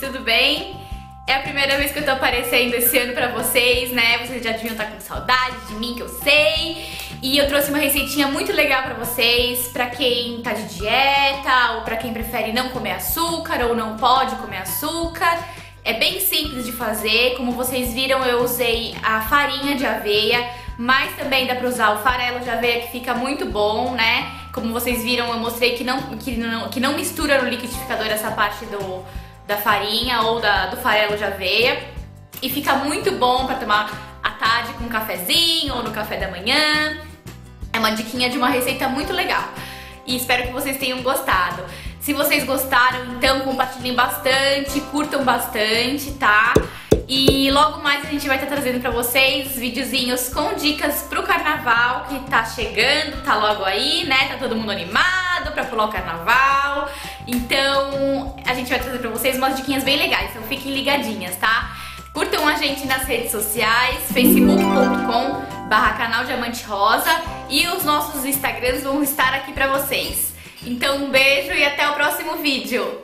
tudo bem? É a primeira vez que eu tô aparecendo esse ano pra vocês, né? Vocês já deviam estar com saudade de mim, que eu sei. E eu trouxe uma receitinha muito legal pra vocês, pra quem tá de dieta, ou pra quem prefere não comer açúcar, ou não pode comer açúcar. É bem simples de fazer, como vocês viram eu usei a farinha de aveia, mas também dá pra usar o farelo de aveia que fica muito bom, né? Como vocês viram eu mostrei que não, que não, que não mistura no liquidificador essa parte do, da farinha ou da, do farelo de aveia. E fica muito bom pra tomar à tarde com um cafezinho ou no café da manhã. É uma diquinha de uma receita muito legal. E espero que vocês tenham gostado. Se vocês gostaram, então compartilhem bastante, curtam bastante, tá? E logo mais a gente vai estar trazendo pra vocês videozinhos com dicas pro carnaval que tá chegando, tá logo aí, né? Tá todo mundo animado pra pular o carnaval. Então a gente vai trazer pra vocês umas diquinhas bem legais, então fiquem ligadinhas, tá? Curtam a gente nas redes sociais, facebook.com barra canal Diamante Rosa e os nossos Instagrams vão estar aqui pra vocês. Então um beijo e até o próximo vídeo!